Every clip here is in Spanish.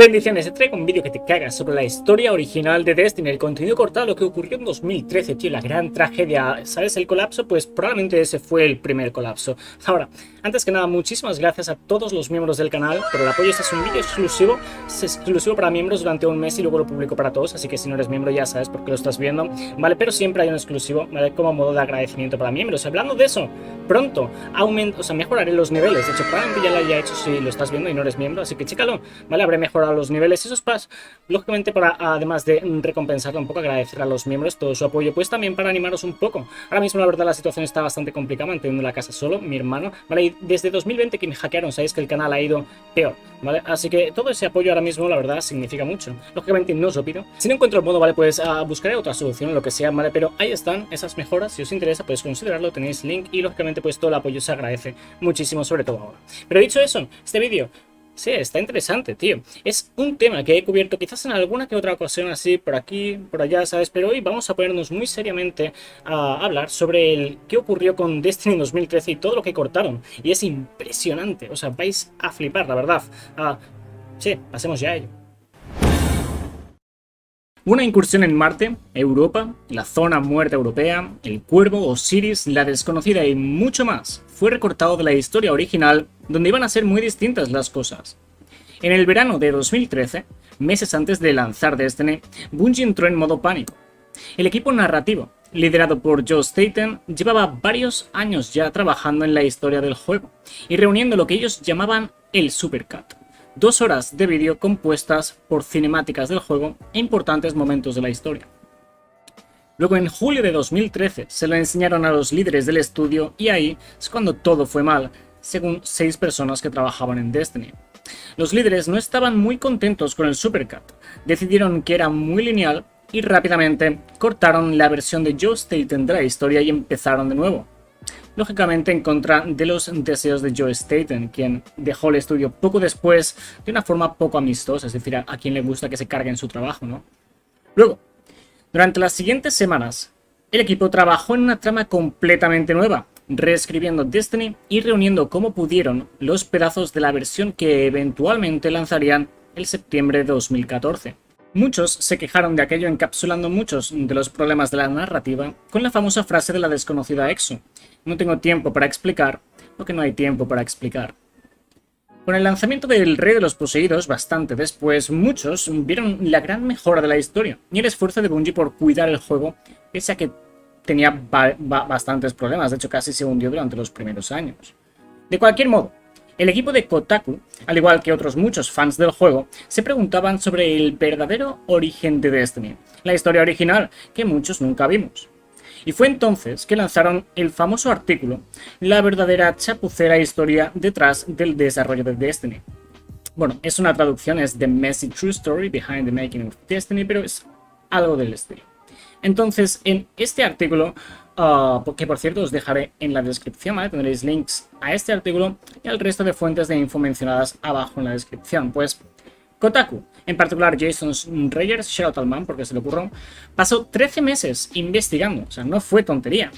Bendiciones, te traigo un vídeo que te cagas sobre la historia original de Destiny, el contenido cortado, lo que ocurrió en 2013, tío, la gran tragedia, ¿sabes? El colapso, pues probablemente ese fue el primer colapso. Ahora, antes que nada, muchísimas gracias a todos los miembros del canal por el apoyo, este es un vídeo exclusivo, es exclusivo para miembros durante un mes y luego lo publico para todos, así que si no eres miembro ya sabes por qué lo estás viendo, ¿vale? Pero siempre hay un exclusivo, ¿vale? Como modo de agradecimiento para miembros. Hablando de eso, pronto, aumento, o sea, mejoraré los niveles, de hecho, probablemente ya lo haya hecho si lo estás viendo y no eres miembro, así que chécalo, ¿vale? Habré mejorado los niveles. Esos pas, lógicamente, para además de recompensar un poco, agradecer a los miembros todo su apoyo, pues también para animaros un poco. Ahora mismo, la verdad, la situación está bastante complicada, manteniendo la casa solo, mi hermano, ¿vale? Y desde 2020 que me hackearon, sabéis que el canal ha ido peor, ¿vale? Así que todo ese apoyo ahora mismo, la verdad, significa mucho. Lógicamente, no os lo pido. Si no encuentro el modo, ¿vale? Pues uh, buscaré otra solución, lo que sea, ¿vale? Pero ahí están esas mejoras. Si os interesa, podéis considerarlo, tenéis link y, lógicamente, pues todo el apoyo se agradece muchísimo, sobre todo ahora. Pero dicho eso, este vídeo Sí, está interesante, tío. Es un tema que he cubierto quizás en alguna que otra ocasión así, por aquí, por allá, ¿sabes? Pero hoy vamos a ponernos muy seriamente a hablar sobre el qué ocurrió con Destiny 2013 y todo lo que cortaron. Y es impresionante, o sea, vais a flipar, la verdad. Ah, sí, pasemos ya a ello. Una incursión en Marte, Europa, la zona muerta europea, el cuervo, Osiris, la desconocida y mucho más fue recortado de la historia original donde iban a ser muy distintas las cosas. En el verano de 2013, meses antes de lanzar Destiny, Bungie entró en modo pánico. El equipo narrativo, liderado por Joe Staten, llevaba varios años ya trabajando en la historia del juego y reuniendo lo que ellos llamaban el Supercut dos horas de vídeo compuestas por cinemáticas del juego e importantes momentos de la historia. Luego en julio de 2013 se lo enseñaron a los líderes del estudio y ahí es cuando todo fue mal, según seis personas que trabajaban en Destiny. Los líderes no estaban muy contentos con el Supercut, decidieron que era muy lineal y rápidamente cortaron la versión de Joe Staten de la historia y empezaron de nuevo lógicamente en contra de los deseos de Joe Staten, quien dejó el estudio poco después de una forma poco amistosa, es decir, a, quien le gusta que se cargue en su trabajo, ¿no? Luego, durante las siguientes semanas, el equipo trabajó en una trama completamente nueva, reescribiendo Destiny y reuniendo como pudieron los pedazos de la versión que eventualmente lanzarían el septiembre de 2014. Muchos se quejaron de aquello encapsulando muchos de los problemas de la narrativa con la famosa frase de la desconocida Exo. No tengo tiempo para explicar lo que no hay tiempo para explicar. Con el lanzamiento del Rey de los Poseídos, bastante después, muchos vieron la gran mejora de la historia y el esfuerzo de Bungie por cuidar el juego, pese a que tenía bastantes problemas, de hecho casi se hundió durante los primeros años. De cualquier modo, el equipo de Kotaku, al igual que otros muchos fans del juego, se preguntaban sobre el verdadero origen de Destiny, la historia original que muchos nunca vimos. Y fue entonces que lanzaron el famoso artículo, La verdadera chapucera historia detrás del desarrollo de Destiny. Bueno, es una traducción, es The Messy True Story Behind the Making of Destiny, pero es algo del estilo. Entonces, en este artículo Ah, que por cierto os dejaré en la descripción. Tendréis links a este artículo y al resto de fuentes de info mencionadas abajo en la descripción. Pues Kotaku, en particular Jason Reyers, shout al porque se le ocurrió, pasó 13 meses investigando, o sea, no fue tontería.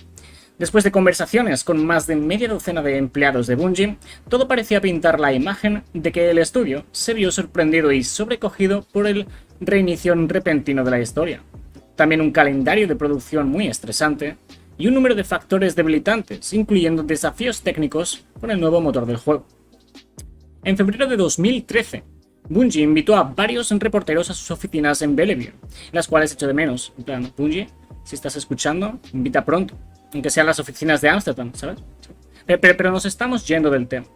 Después de conversaciones con más de media docena de empleados de Bungie, todo parecía pintar la imagen de que el estudio se vio sorprendido y sobrecogido por el reinicio repentino de la historia. También un calendario de producción muy estresante, y un número de factores debilitantes, incluyendo desafíos técnicos con el nuevo motor del juego. En febrero de 2013, Bungie invitó a varios reporteros a sus oficinas en Bellevue, las cuales echo de menos. En plan, Bungie, si estás escuchando, invita pronto, aunque sean las oficinas de Amsterdam, ¿sabes? Pero, pero, nos estamos yendo del tema.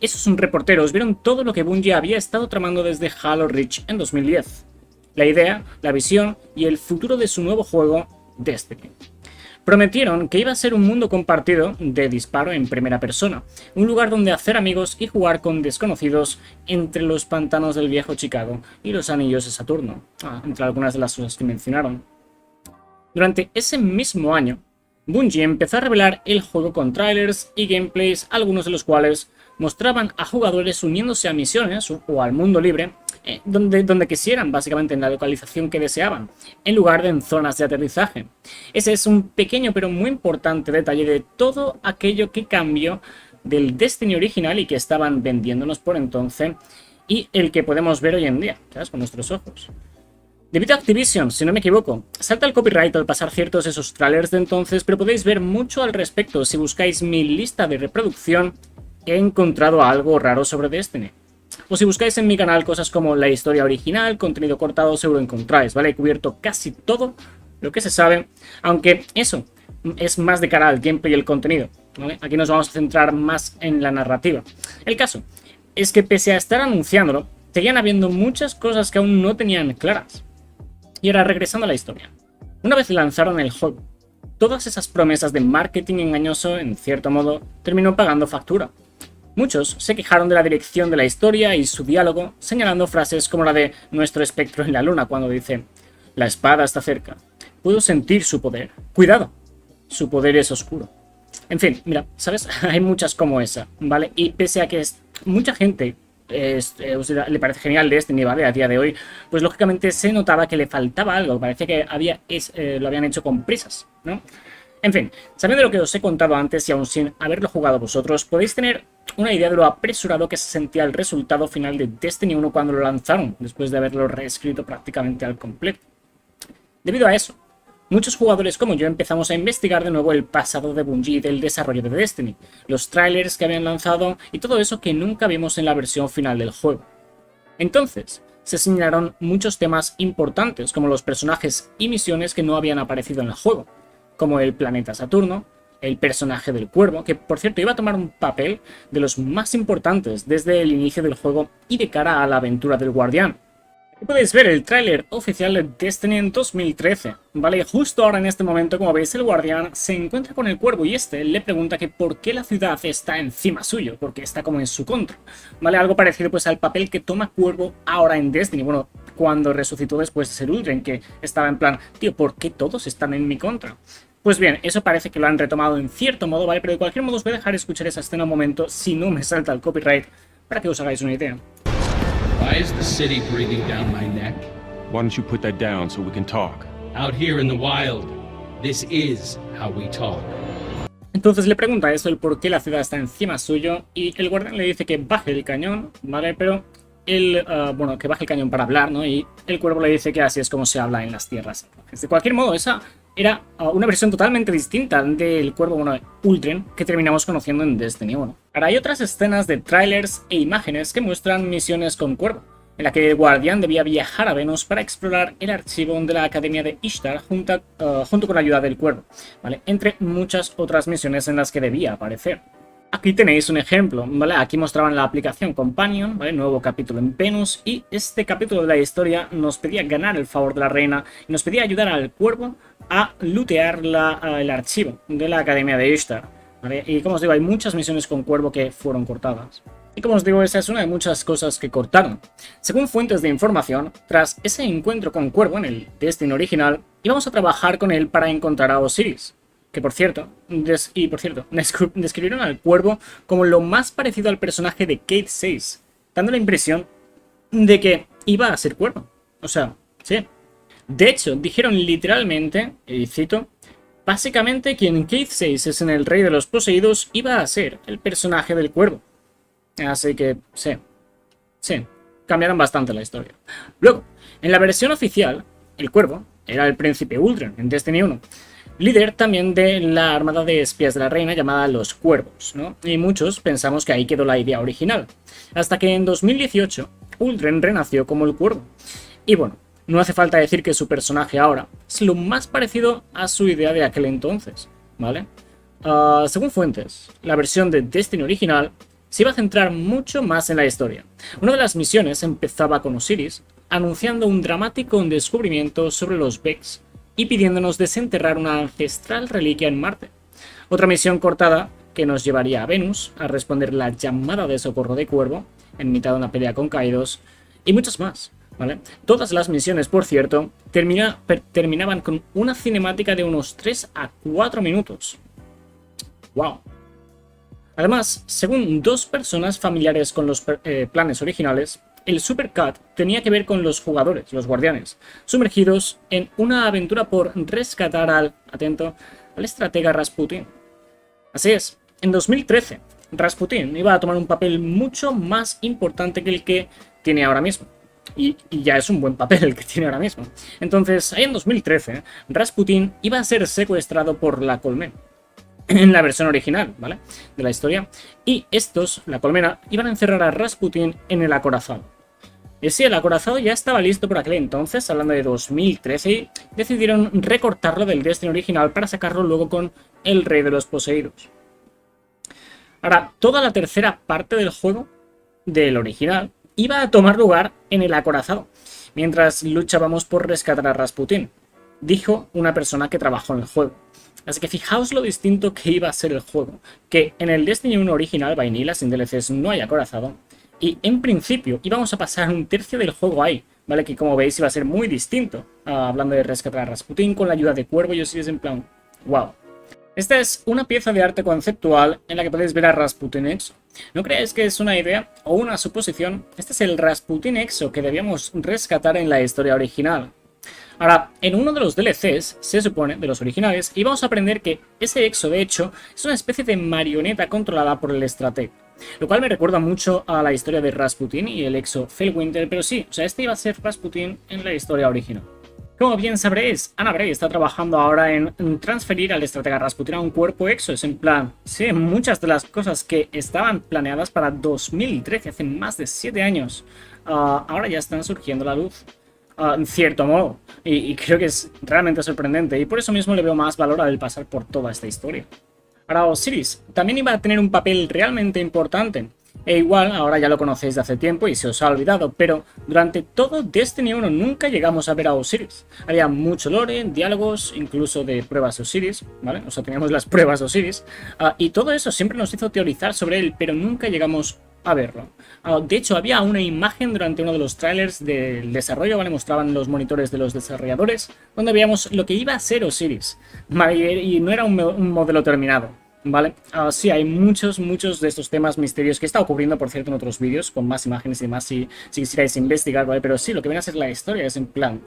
Esos reporteros vieron todo lo que Bungie había estado tramando desde Halo Reach en 2010. La idea, la visión y el futuro de su nuevo juego, Destiny. Prometieron que iba a ser un mundo compartido de disparo en primera persona, un lugar donde hacer amigos y jugar con desconocidos entre los pantanos del viejo Chicago y los anillos de Saturno, ah, entre algunas de las cosas que mencionaron. Durante ese mismo año, Bungie empezó a revelar el juego con trailers y gameplays, algunos de los cuales mostraban a jugadores uniéndose a misiones o al mundo libre eh, donde, donde quisieran, básicamente en la localización que deseaban, en lugar de en zonas de aterrizaje. Ese es un pequeño pero muy importante detalle de todo aquello que cambió del Destiny original y que estaban vendiéndonos por entonces y el que podemos ver hoy en día, ¿sabes? Con nuestros ojos. Debido a Activision, si no me equivoco, salta el copyright al pasar ciertos de esos trailers de entonces, pero podéis ver mucho al respecto si buscáis mi lista de reproducción. He encontrado algo raro sobre Destiny. O si buscáis en mi canal cosas como la historia original, contenido cortado, seguro encontráis, ¿vale? He cubierto casi todo lo que se sabe, aunque eso es más de cara al gameplay y el contenido. Aquí nos vamos a centrar más en la narrativa. El caso es que pese a estar anunciándolo, seguían habiendo muchas cosas que aún no tenían claras. Y ahora regresando a la historia. Una vez lanzaron el juego, todas esas promesas de marketing engañoso, en cierto modo, terminó pagando factura. Muchos se quejaron de la dirección de la historia y su diálogo, señalando frases como la de nuestro espectro en la luna cuando dice, la espada está cerca, puedo sentir su poder, cuidado, su poder es oscuro. En fin, mira, ¿sabes? Hay muchas como esa, ¿vale? Y pese a que es, mucha gente eh, le parece genial de este nivel a día de hoy, pues lógicamente se notaba que le faltaba algo, parecía que había, eh, lo habían hecho con prisas, ¿no? En fin, sabiendo lo que os he contado antes y aún sin haberlo jugado vosotros, podéis tener una idea de lo apresurado que se sentía el resultado final de Destiny 1 cuando lo lanzaron, después de haberlo reescrito prácticamente al completo. Debido a eso, muchos jugadores como yo empezamos a investigar de nuevo el pasado de Bungie del desarrollo de Destiny, los trailers que habían lanzado y todo eso que nunca vimos en la versión final del juego. Entonces, se señalaron muchos temas importantes como los personajes y misiones que no habían aparecido en el juego, como el planeta Saturno, el personaje del cuervo, que por cierto iba a tomar un papel de los más importantes desde el inicio del juego y de cara a la aventura del guardián. Podéis ver el tráiler oficial de Destiny en 2013, ¿vale? Justo ahora en este momento, como veis, el guardián se encuentra con el cuervo y este le pregunta que por qué la ciudad está encima suyo, porque está como en su contra, ¿vale? Algo parecido pues al papel que toma cuervo ahora en Destiny, bueno, cuando resucitó después de ser Uldren, que estaba en plan, tío, ¿por qué todos están en mi contra? Pues bien, eso parece que lo han retomado en cierto modo, ¿vale? Pero de cualquier modo os voy a dejar escuchar esa escena un momento, si no me salta el copyright, para que os hagáis una idea. Why is the city breathing down my neck? Why don't you put that down so we can talk? Out here in the wild, this is how we talk. Entonces le pregunta eso, el por qué la ciudad está encima suyo, y el guardián le dice que baje el cañón, ¿vale? Pero él, uh, bueno, que baje el cañón para hablar, ¿no? Y el cuervo le dice que así es como se habla en las tierras. De cualquier modo, esa era uh, una versión totalmente distinta del cuervo, bueno, que terminamos conociendo en Destiny 1. Ahora hay otras escenas de trailers e imágenes que muestran misiones con cuervo, en la que el guardián debía viajar a Venus para explorar el archivo de la Academia de Ishtar junto, uh, junto con la ayuda del cuervo, ¿vale? Entre muchas otras misiones en las que debía aparecer. Aquí tenéis un ejemplo, ¿vale? Aquí mostraban la aplicación Companion. Nuevo capítulo en Venus y este capítulo de la historia nos pedía ganar el favor de la reina y nos pedía ayudar al cuervo a lootear el archivo de la Academia de Ishtar. Y como os digo, hay muchas misiones con cuervo que fueron cortadas. Y como os digo, esa es una de muchas cosas que cortaron. Según fuentes de información, tras ese encuentro con Cuervo en el Destiny original, íbamos a trabajar con él para encontrar a Osiris, que por cierto, y por cierto, describieron al cuervo como lo más parecido al personaje de Kate 6, dando la impresión de que iba a ser cuervo. O sea, sí. De hecho, dijeron literalmente, y cito, básicamente quien Kate 6 es en el Rey de los Poseídos iba a ser el personaje del cuervo. Así que, sí, sí, cambiaron bastante la historia. Luego, en la versión oficial, el cuervo era el príncipe Uldren en Destiny 1 líder también de la armada de espías de la reina llamada Los Cuervos, ¿no? Y muchos pensamos que ahí quedó la idea original, hasta que en 2018 Uldren renació como el cuervo. Y bueno, no hace falta decir que su personaje ahora es lo más parecido a su idea de aquel entonces, ¿vale? Uh, según fuentes, la versión de Destiny original se iba a centrar mucho más en la historia. Una de las misiones empezaba con Osiris, anunciando un dramático descubrimiento sobre los Vex y pidiéndonos desenterrar una ancestral reliquia en Marte. Otra misión cortada que nos llevaría a Venus a responder la llamada de socorro de Cuervo en mitad de una pelea con Kaidos y muchas más. Todas las misiones, por cierto, terminaban con una cinemática de unos 3 a 4 minutos. ¡Wow! Además, según dos personas familiares con los eh, planes originales, el Supercut tenía que ver con los jugadores, los guardianes, sumergidos en una aventura por rescatar al, atento, al estratega Rasputin. Así es, en 2013, Rasputin iba a tomar un papel mucho más importante que el que tiene ahora mismo. Y, ya es un buen papel el que tiene ahora mismo. Entonces, ahí en 2013, Rasputin iba a ser secuestrado por la colmena. En la versión original, ¿vale? De la historia. Y estos, la colmena, iban a encerrar a Rasputin en el acorazado. Y sí, el acorazado ya estaba listo por aquel entonces, hablando de 2013, y decidieron recortarlo del Destiny original para sacarlo luego con el Rey de los Poseídos. Ahora, toda la tercera parte del juego, del original, iba a tomar lugar en el acorazado, mientras luchábamos por rescatar a Rasputin, dijo una persona que trabajó en el juego. Así que fijaos lo distinto que iba a ser el juego, que en el Destiny 1 original, Vanilla, sin DLCs, no hay acorazado, y en principio íbamos a pasar un tercio del juego ahí, ¿vale? Que como veis iba a ser muy distinto, uh, hablando de rescatar a Rasputin con la ayuda de Cuervo y así es en plan, wow. Esta es una pieza de arte conceptual en la que podéis ver a Rasputin Exo. No creáis que es una idea o una suposición, este es el Rasputin Exo que debíamos rescatar en la historia original. Ahora, en uno de los DLCs, se supone, de los originales, íbamos a aprender que ese Exo, de hecho, es una especie de marioneta controlada por el estratega. Lo cual me recuerda mucho a la historia de Rasputin y el exo Felwinter, pero sí, o sea, este iba a ser Rasputin en la historia original. Como bien sabréis, Ana Bray está trabajando ahora en transferir al estratega Rasputin a un cuerpo exo. Es en plan, sí, muchas de las cosas que estaban planeadas para 2013, hace más de 7 años, uh, ahora ya están surgiendo a la luz. Uh, en cierto modo, y, y creo que es realmente sorprendente, y por eso mismo le veo más valor al pasar por toda esta historia. Ahora Osiris también iba a tener un papel realmente importante. E igual, ahora ya lo conocéis de hace tiempo y se os ha olvidado, pero durante todo Destiny 1 nunca llegamos a ver a Osiris. Había mucho lore, diálogos, incluso de pruebas de Osiris, ¿vale? O sea, teníamos las pruebas de Osiris. Uh, y todo eso siempre nos hizo teorizar sobre él, pero nunca llegamos a verlo. Uh, de hecho, había una imagen durante uno de los trailers del desarrollo, ¿vale? Mostraban los monitores de los desarrolladores, donde veíamos lo que iba a ser Osiris. Y no era un modelo terminado, ¿vale? Uh, sí, hay muchos, muchos de estos temas misterios que he estado cubriendo, por cierto, en otros vídeos, con más imágenes y demás, si, si quisierais investigar, ¿vale? Pero sí, lo que viene a ser la historia es en plan...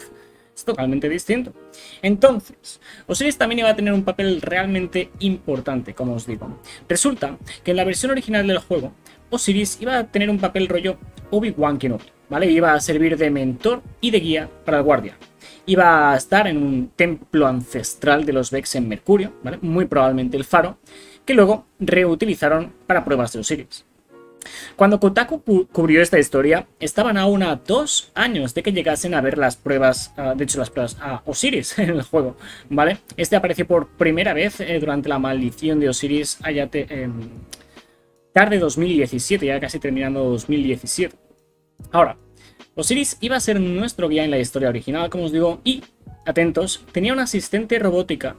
Es totalmente distinto. Entonces, Osiris también iba a tener un papel realmente importante, como os digo. Resulta que en la versión original del juego, Osiris iba a tener un papel rollo Obi-Wan Kenobi, ¿vale? Iba a servir de mentor y de guía para el guardia. Iba a estar en un templo ancestral de los Vex en Mercurio, ¿vale? Muy probablemente el faro, que luego reutilizaron para pruebas de Osiris. Cuando Kotaku cubrió esta historia, estaban aún a dos años de que llegasen a ver las pruebas, uh, de hecho las pruebas a Osiris en el juego, ¿vale? Este apareció por primera vez eh, durante la maldición de Osiris allá te, eh, tarde 2017, ya casi terminando 2017. Ahora, Osiris iba a ser nuestro guía en la historia original, como os digo, y, atentos, tenía una asistente robótica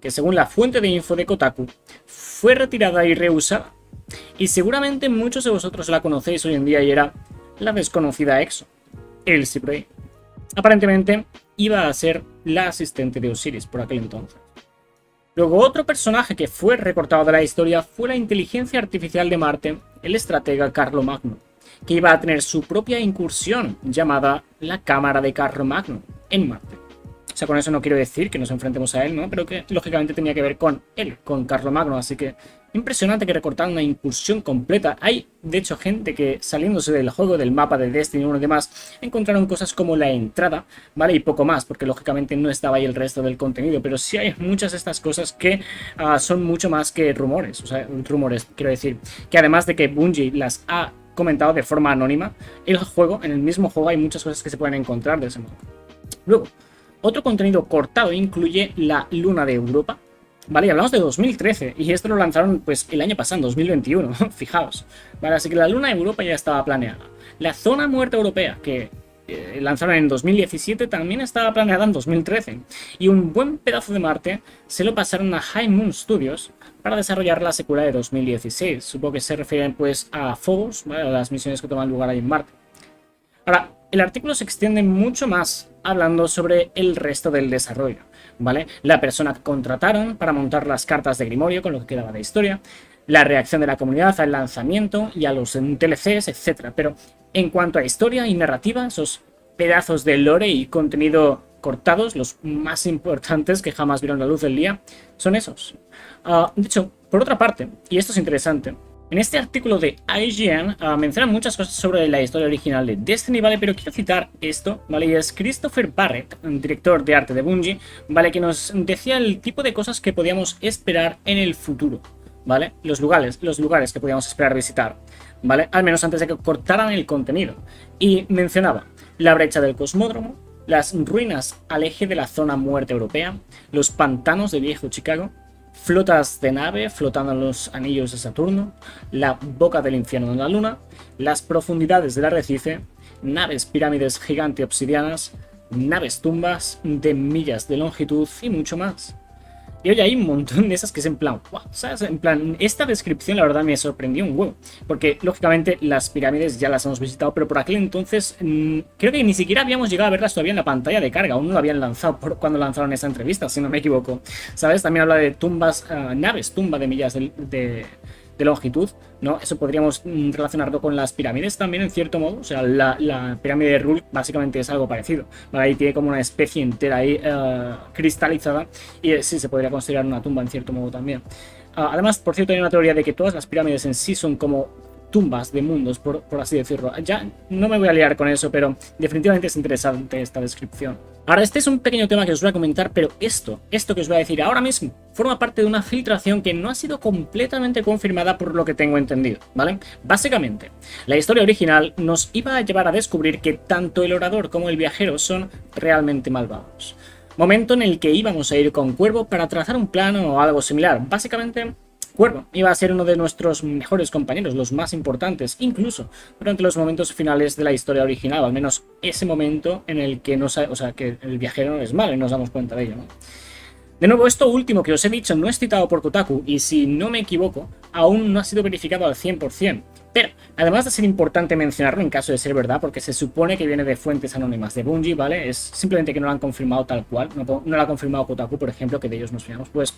que según la fuente de info de Kotaku, fue retirada y reusada y seguramente muchos de vosotros la conocéis hoy en día y era la desconocida EXO, Elsie Bray. Aparentemente iba a ser la asistente de Osiris por aquel entonces. Luego otro personaje que fue recortado de la historia fue la inteligencia artificial de Marte, el estratega Carlo Magno, que iba a tener su propia incursión llamada la Cámara de Carlo Magno en Marte. Sea, con eso no quiero decir que nos enfrentemos a él, ¿no? Pero que lógicamente tenía que ver con él, con Carlo Magno, así que Impresionante que recortaran una incursión completa. Hay, de hecho, gente que saliéndose del juego, del mapa de Destiny 1 y demás, encontraron cosas como la entrada, ¿vale? Y poco más, porque lógicamente no estaba ahí el resto del contenido. Pero sí hay muchas de estas cosas que uh, son mucho más que rumores. O sea, rumores, quiero decir. Que además de que Bungie las ha comentado de forma anónima, el juego, en el mismo juego hay muchas cosas que se pueden encontrar de ese modo. Luego, otro contenido cortado incluye la luna de Europa, Vale, y hablamos de 2013, y esto lo lanzaron pues el año pasado, 2021, fijaos. Vale, así que la Luna de Europa ya estaba planeada. La zona muerta europea, que eh, lanzaron en 2017, también estaba planeada en 2013. Y un buen pedazo de Marte se lo pasaron a High Moon Studios para desarrollar la secuela de 2016. Supongo que se refieren pues a Phobos, ¿vale? a las misiones que toman lugar ahí en Marte. Ahora, el artículo se extiende mucho más hablando sobre el resto del desarrollo. ¿vale? La persona que contrataron para montar las cartas de Grimorio, con lo que quedaba de historia, la reacción de la comunidad al lanzamiento y a los TLCs, etc. Pero en cuanto a historia y narrativa, esos pedazos de lore y contenido cortados, los más importantes que jamás vieron la luz del día, son esos. Uh, de hecho, por otra parte, y esto es interesante, En este artículo de IGN uh, mencionan muchas cosas sobre la historia original de Destiny, ¿vale? Pero quiero citar esto, ¿vale? Y es Christopher Barrett, director de arte de Bungie, ¿vale? Que nos decía el tipo de cosas que podíamos esperar en el futuro, ¿vale? Los lugares, los lugares que podíamos esperar visitar, ¿vale? Al menos antes de que cortaran el contenido. Y mencionaba la brecha del cosmódromo, las ruinas al eje de la zona muerte europea, los pantanos de viejo Chicago, flotas de nave flotando en los anillos de Saturno, la boca del infierno en la luna, las profundidades del arrecife, naves pirámides gigante obsidianas, naves tumbas de millas de longitud y mucho más. Y hoy hay un montón de esas que es en plan, ¿sabes? En plan, esta descripción la verdad me sorprendió un huevo. Porque lógicamente las pirámides ya las hemos visitado, pero por aquel entonces mmm, creo que ni siquiera habíamos llegado a verlas todavía en la pantalla de carga. Aún no lo habían lanzado cuando lanzaron esa entrevista, si no me equivoco. ¿Sabes? También habla de tumbas, uh, naves, tumba de millas de de longitud, ¿no? Eso podríamos mm, relacionarlo con las pirámides también, en cierto modo. O sea, la, pirámide de Rulk básicamente es algo parecido. Ahí tiene como una especie entera ahí uh, cristalizada y sí se podría considerar una tumba en cierto modo también. Uh, además, por cierto, hay una teoría de que todas las pirámides en sí son como tumbas de mundos, por, así decirlo. Ya no me voy a liar con eso, pero definitivamente es interesante esta descripción. Ahora, este es un pequeño tema que os voy a comentar, pero esto, esto que os voy a decir ahora mismo, forma parte de una filtración que no ha sido completamente confirmada por lo que tengo entendido, ¿vale? Básicamente, la historia original nos iba a llevar a descubrir que tanto el orador como el viajero son realmente malvados. Momento en el que íbamos a ir con Cuervo para trazar un plano o algo similar. Básicamente, Cuervo iba a ser uno de nuestros mejores compañeros, los más importantes, incluso durante los momentos finales de la historia original, al menos ese momento en el que, no o sea, que el viajero no es malo y nos damos cuenta de ello. ¿no? De nuevo, esto último que os he dicho no es citado por Kotaku y si no me equivoco, aún no ha sido verificado al 100%. Pero, además de ser importante mencionarlo en caso de ser verdad, porque se supone que viene de fuentes anónimas de Bungie, ¿vale? Es simplemente que no lo han confirmado tal cual, no, no lo ha confirmado Kotaku, por ejemplo, que de ellos nos fiamos. Pues,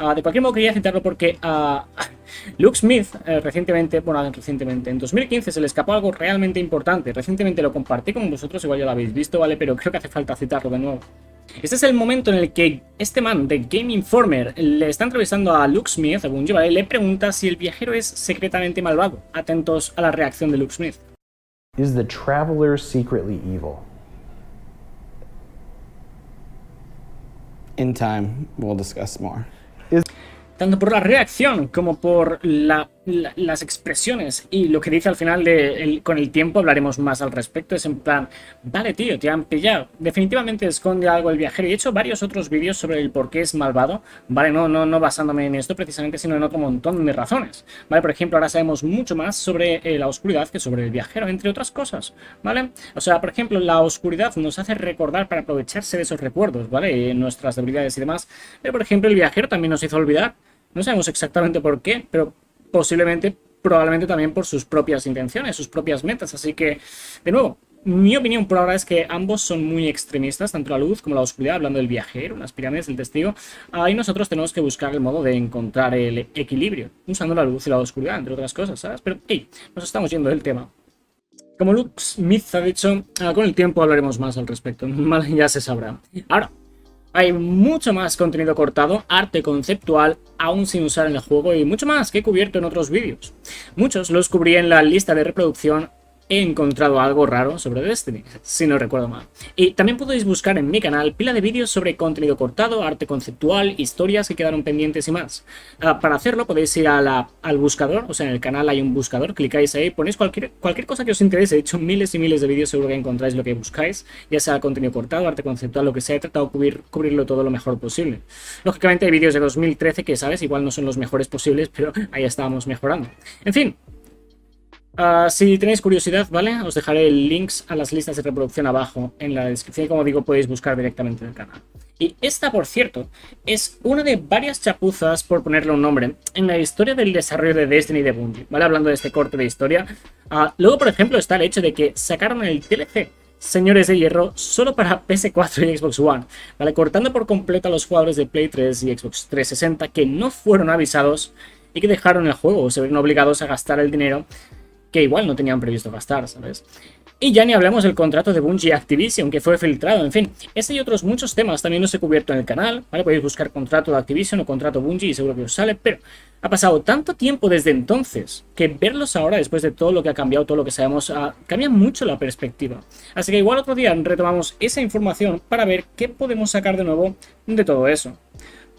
uh, de cualquier modo quería citarlo porque uh, Luke Smith, uh, recientemente, bueno, recientemente, en 2015 se le escapó algo realmente importante. Recientemente lo compartí con vosotros, igual ya lo habéis visto, ¿vale? Pero creo que hace falta citarlo de nuevo. Este es el momento en el que este man de Game Informer le está entrevistando a Luke Smith, a Bungie, ¿vale? le pregunta si el viajero es secretamente malvado. Atentos a la reacción de Luke Smith. Is the traveler secretly evil? In time, we'll discuss more. Is Tanto por la reacción como por la, la, las expresiones y lo que dice al final de el, con el tiempo hablaremos más al respecto. Es en plan, vale tío, te han pillado. Definitivamente esconde algo el viajero. Y he hecho varios otros vídeos sobre el por qué es malvado. Vale, no, no, no basándome en esto precisamente, sino en otro montón de razones. Vale, por ejemplo, ahora sabemos mucho más sobre eh, la oscuridad que sobre el viajero, entre otras cosas. Vale, o sea, por ejemplo, la oscuridad nos hace recordar para aprovecharse de esos recuerdos, ¿vale? Nuestras debilidades y demás. Pero, por ejemplo, el viajero también nos hizo olvidar no sabemos exactamente por qué, pero posiblemente, probablemente también por sus propias intenciones, sus propias metas. Así que, de nuevo, mi opinión por ahora es que ambos son muy extremistas, tanto la luz como la oscuridad, hablando del viajero, las pirámides, del testigo. Ahí nosotros tenemos que buscar el modo de encontrar el equilibrio, usando la luz y la oscuridad, entre otras cosas, ¿sabes? Pero, hey, nos estamos yendo del tema. Como Luke Smith ha dicho, con el tiempo hablaremos más al respecto, ya se sabrá. Ahora, hay mucho más contenido cortado, arte conceptual, aún sin usar en el juego y mucho más que he cubierto en otros vídeos. Muchos los cubrí en la lista de reproducción he encontrado algo raro sobre Destiny, si no recuerdo mal. Y también podéis buscar en mi canal pila de vídeos sobre contenido cortado, arte conceptual, historias que quedaron pendientes y más. Uh, para hacerlo podéis ir al buscador, o sea, en el canal hay un buscador, clicáis ahí, ponéis cualquier, cosa que os interese. He hecho miles y miles de vídeos, seguro que encontráis lo que buscáis, ya sea contenido cortado, arte conceptual, lo que sea. He tratado de cubrir, cubrirlo todo lo mejor posible. Lógicamente hay vídeos de 2013 que, sabes, igual no son los mejores posibles, pero ahí estábamos mejorando. En fin, Uh, si tenéis curiosidad, ¿vale? Os dejaré links a las listas de reproducción abajo en la descripción y como digo podéis buscar directamente en el canal. Y esta, por cierto, es una de varias chapuzas, por ponerle un nombre, en la historia del desarrollo de Destiny de Bungie, ¿vale? Hablando de este corte de historia. Uh, luego, por ejemplo, está el hecho de que sacaron el TLC, Señores de Hierro, solo para PS4 y Xbox One, ¿vale? Cortando por completo a los jugadores de Play 3 y Xbox 360 que no fueron avisados y que dejaron el juego o se vieron obligados a gastar el dinero que igual no tenían previsto gastar, ¿sabes? Y ya ni hablamos del contrato de Bungie Activision, que fue filtrado, en fin, ese y otros muchos temas también los he cubierto en el canal, ¿vale? Podéis buscar contrato de Activision o contrato Bungie y seguro que os sale, pero Ha pasado tanto tiempo desde entonces que verlos ahora, después de todo lo que ha cambiado, todo lo que sabemos, ah, cambia mucho la perspectiva. Así que igual otro día retomamos esa información para ver qué podemos sacar de nuevo de todo eso.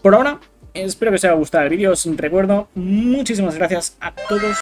Por ahora, espero que os haya gustado el vídeo. Os recuerdo, muchísimas gracias a todos